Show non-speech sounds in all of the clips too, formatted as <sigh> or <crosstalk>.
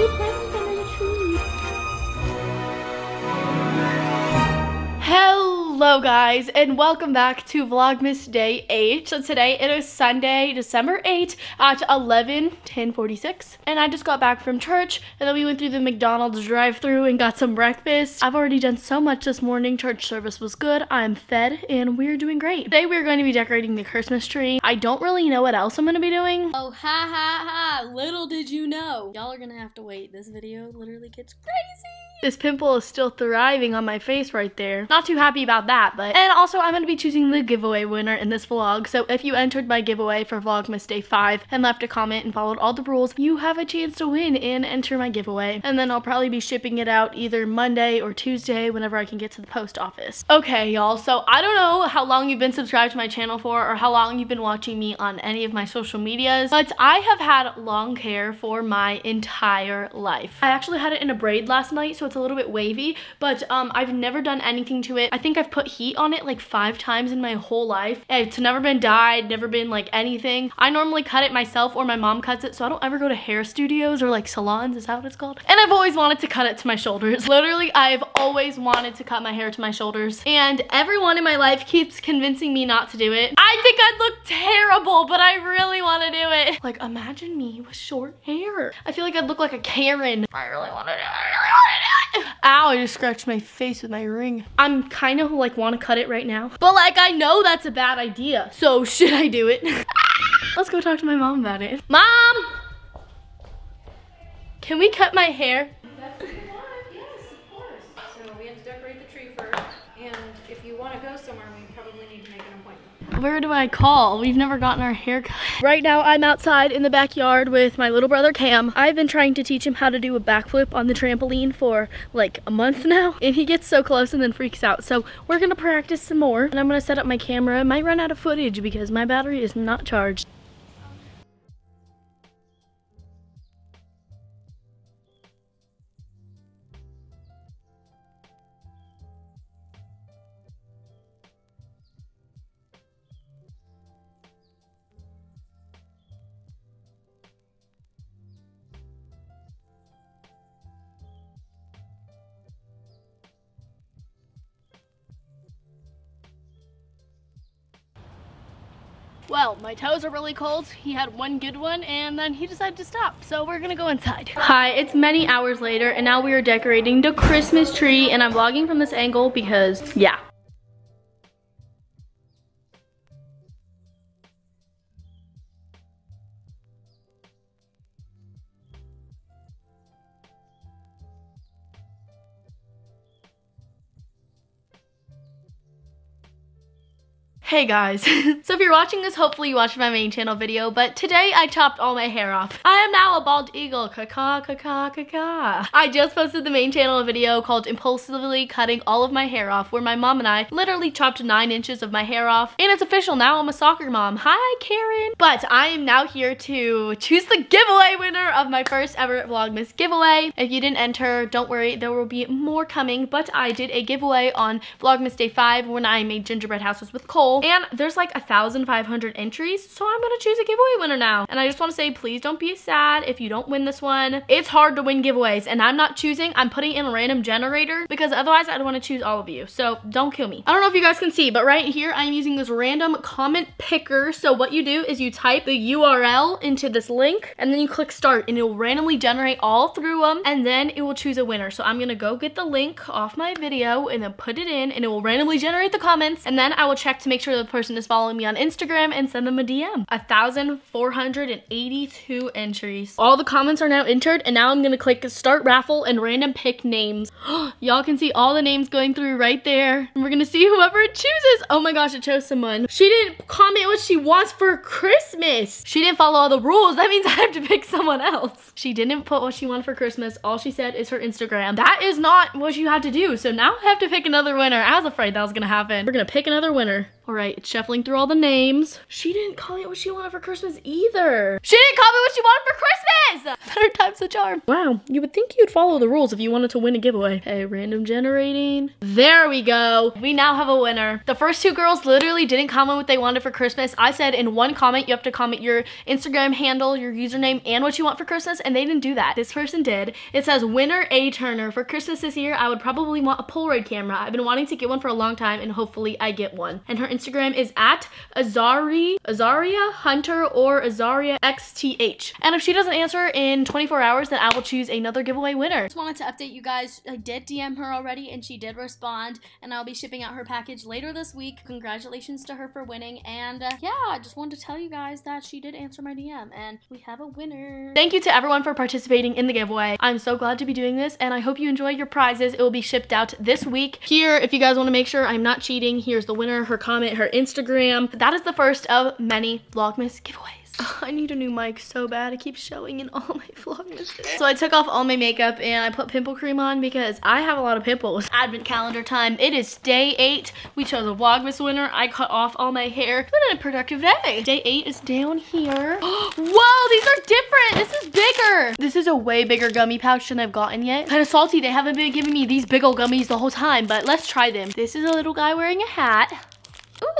you Hello guys and welcome back to Vlogmas Day 8. So today it is Sunday, December 8th at 11, 1046. And I just got back from church and then we went through the McDonald's drive through and got some breakfast. I've already done so much this morning. Church service was good. I'm fed and we're doing great. Today we're going to be decorating the Christmas tree. I don't really know what else I'm going to be doing. Oh, ha ha ha. Little did you know. Y'all are gonna have to wait. This video literally gets crazy. This pimple is still thriving on my face right there. Not too happy about that, but. And also, I'm to be choosing the giveaway winner in this vlog. So if you entered my giveaway for Vlogmas Day 5 and left a comment and followed all the rules, you have a chance to win and enter my giveaway. And then I'll probably be shipping it out either Monday or Tuesday whenever I can get to the post office. Okay, y'all. So I don't know how long you've been subscribed to my channel for or how long you've been watching me on any of my social medias, but I have had long hair for my entire life. I actually had it in a braid last night, so it's a little bit wavy, but um, I've never done anything to it. I think I've put heat on it like five times in my whole life. It's never been dyed, never been like anything. I normally cut it myself or my mom cuts it, so I don't ever go to hair studios or like salons, is that what it's called? And I've always wanted to cut it to my shoulders. <laughs> Literally, I've always wanted to cut my hair to my shoulders, and everyone in my life keeps convincing me not to do it. I think I'd look terrible, but I really want to do it. Like, imagine me with short hair. I feel like I'd look like a Karen. I really want to do it. I really want to do it. Ow, I just scratched my face with my ring. I'm kind of like want to cut it right now. But like, I know that's a bad idea. So <laughs> should I do it? <laughs> Let's go talk to my mom about it. Mom! Can we cut my hair? Yes, of course. So we have to decorate the tree first, and if you want to go somewhere, we probably need to make an appointment. Where do I call? We've never gotten our hair cut. Right now I'm outside in the backyard with my little brother Cam. I've been trying to teach him how to do a backflip on the trampoline for like a month <laughs> now. And he gets so close and then freaks out. So we're gonna practice some more. And I'm gonna set up my camera. I might run out of footage because my battery is not charged. Well, my toes are really cold. He had one good one and then he decided to stop. So we're gonna go inside. Hi, it's many hours later and now we are decorating the Christmas tree and I'm vlogging from this angle because, yeah. Hey guys, <laughs> so if you're watching this, hopefully you watched my main channel video, but today I chopped all my hair off. I am now a bald eagle, caca, caca, caca. I just posted the main channel video called Impulsively Cutting All of My Hair Off, where my mom and I literally chopped nine inches of my hair off, and it's official now, I'm a soccer mom. Hi, Karen. But I am now here to choose the giveaway winner of my first ever Vlogmas giveaway. If you didn't enter, don't worry, there will be more coming, but I did a giveaway on Vlogmas Day 5 when I made gingerbread houses with Cole, and there's like 1,500 entries, so I'm gonna choose a giveaway winner now. And I just wanna say, please don't be sad if you don't win this one. It's hard to win giveaways, and I'm not choosing, I'm putting in a random generator because otherwise I'd wanna choose all of you. So don't kill me. I don't know if you guys can see, but right here I'm using this random comment picker. So what you do is you type the URL into this link, and then you click start, and it will randomly generate all through them, and then it will choose a winner. So I'm gonna go get the link off my video, and then put it in, and it will randomly generate the comments, and then I will check to make sure the person is following me on Instagram and send them a DM. 1,482 entries. All the comments are now entered and now I'm gonna click start raffle and random pick names. <gasps> Y'all can see all the names going through right there. And we're gonna see whoever it chooses. Oh my gosh, it chose someone. She didn't comment what she wants for Christmas. She didn't follow all the rules. That means I have to pick someone else. She didn't put what she wanted for Christmas. All she said is her Instagram. That is not what you have to do. So now I have to pick another winner. I was afraid that was gonna happen. We're gonna pick another winner. All right, it's shuffling through all the names. She didn't comment what she wanted for Christmas either. She didn't comment what she wanted for Christmas! Third time's the charm. Wow, you would think you'd follow the rules if you wanted to win a giveaway. Hey, random generating. There we go. We now have a winner. The first two girls literally didn't comment what they wanted for Christmas. I said in one comment, you have to comment your Instagram handle, your username, and what you want for Christmas, and they didn't do that. This person did. It says, winner A Turner. For Christmas this year, I would probably want a Polaroid camera. I've been wanting to get one for a long time, and hopefully I get one. And her Instagram is at Azari, Azaria Hunter or Azaria XTH. And if she doesn't answer in 24 hours, then I will choose another giveaway winner. Just wanted to update you guys. I did DM her already and she did respond and I'll be shipping out her package later this week. Congratulations to her for winning and uh, yeah, I just wanted to tell you guys that she did answer my DM and we have a winner. Thank you to everyone for participating in the giveaway. I'm so glad to be doing this and I hope you enjoy your prizes. It will be shipped out this week. Here, if you guys want to make sure I'm not cheating, here's the winner, her comment, her Instagram. That is the first of many Vlogmas giveaways. <laughs> I need a new mic so bad. It keeps showing in all my vlogmases. So I took off all my makeup and I put pimple cream on because I have a lot of pimples. Advent calendar time. It is day eight. We chose a vlogmas winner. I cut off all my hair. It's been a productive day. Day eight is down here. <gasps> Whoa, these are different. This is bigger. This is a way bigger gummy pouch than I've gotten yet. Kind of salty. They haven't been giving me these big old gummies the whole time, but let's try them. This is a little guy wearing a hat.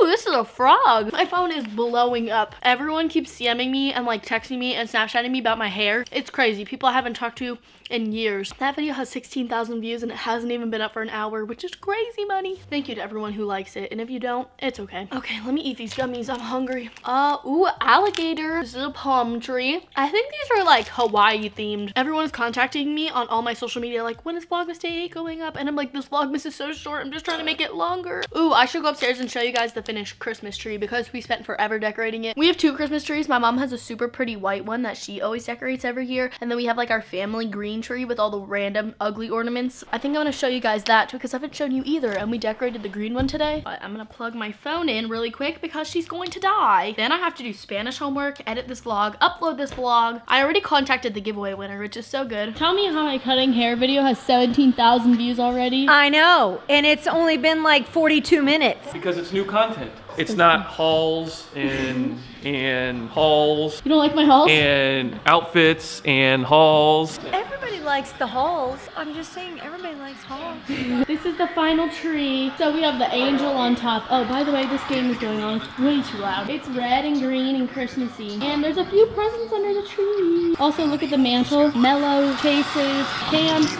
Ooh, this is a frog. My phone is blowing up. Everyone keeps DMing me and like texting me and Snapchatting me about my hair. It's crazy. People I haven't talked to in years. That video has 16,000 views and it hasn't even been up for an hour, which is crazy money. Thank you to everyone who likes it. And if you don't, it's okay. Okay, let me eat these gummies. I'm hungry. Uh, ooh, alligator. This is a palm tree. I think these are like Hawaii themed. Everyone is contacting me on all my social media like, when is Vlogmas Day 8 going up? And I'm like, this Vlogmas is so short. I'm just trying to make it longer. Ooh, I should go upstairs and show you guys the finished Christmas tree because we spent forever decorating it. We have two Christmas trees. My mom has a super pretty white one that she always decorates every year. And then we have like our family green tree with all the random ugly ornaments. I think I'm gonna show you guys that too, because I haven't shown you either. And we decorated the green one today. But I'm gonna plug my phone in really quick because she's going to die. Then I have to do Spanish homework, edit this vlog, upload this vlog. I already contacted the giveaway winner, which is so good. Tell me how my cutting hair video has 17,000 views already. I know, and it's only been like 42 minutes. because it's new content. It's not hauls and and hauls You don't like my hauls? and outfits and hauls. Everybody likes the hauls. I'm just saying, everybody likes hauls. This is the final tree. So we have the angel on top. Oh, by the way, this game is going on. It's way too loud. It's red and green and Christmassy. And there's a few presents under the tree. Also, look at the mantle. Mellow cases, cans,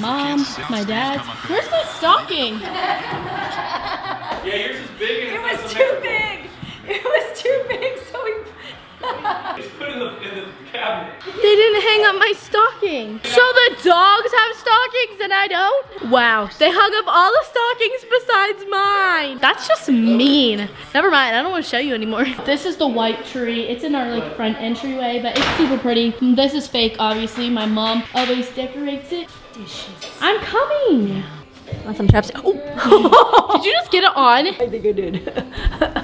mom, my dad's Christmas stocking. <laughs> Yeah, yours is big and It was too big. It was too big, so we. <laughs> It's put in the in the cabinet. They didn't hang up my stocking. So the dogs have stockings and I don't? Wow, they hung up all the stockings besides mine. That's just mean. Never mind, I don't want to show you anymore. <laughs> This is the white tree. It's in our like front entryway, but it's super pretty. This is fake, obviously. My mom always decorates it. I'm coming. Want some chapstick? Oh. Did you just get it on? I think I did. <laughs>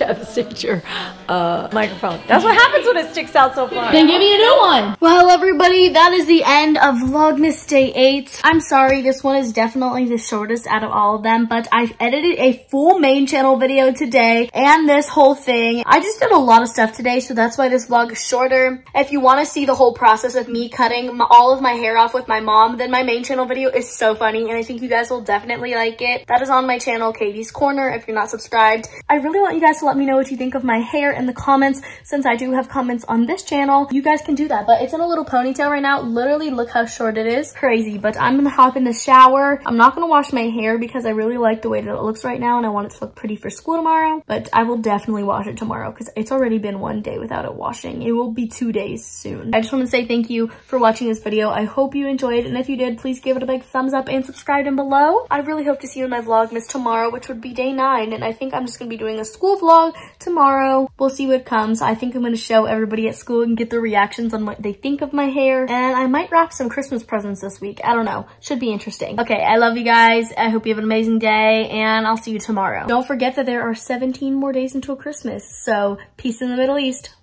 I just chapsticked your uh, microphone. That's what <laughs> happens when it sticks out so far. Then give me a new one. Well, everybody, that is the end of Vlogmas Day 8. I'm sorry, this one is definitely the shortest out of all of them, but I've edited a full main channel video today and this whole thing. I just did a lot of stuff today, so that's why this vlog is shorter. If you want to see the whole process of me cutting my, all of my hair off with my mom, then my main channel video is so funny, and I think you guys will definitely like it. That is on my channel, Caiti's Corner, if you're not subscribed. I really want you guys to let me know what you think of my hair in the comments. Since I do have comments on this channel, you guys can do that. But it's in a little ponytail right now. Literally, look how short it is. Crazy. But I'm gonna hop in the shower. I'm not gonna wash my hair because I really like the way that it looks right now and I want it to look pretty for school tomorrow. But I will definitely wash it tomorrow because it's already been one day without it washing. It will be two days soon. I just want to say thank you for watching this video. I hope you enjoyed. And if you did, please give it a big thumbs up and subscribe down below. I really hope to see you in my Vlogmas tomorrow, which would be day nine. And I think I'm just to be doing a school vlog tomorrow. We'll see what comes. I think I'm going to show everybody at school and get their reactions on what they think of my hair. And I might wrap some Christmas presents this week. I don't know. Should be interesting. Okay, I love you guys. I hope you have an amazing day and I'll see you tomorrow. Don't forget that there are 17 more days until Christmas. So peace in the Middle East.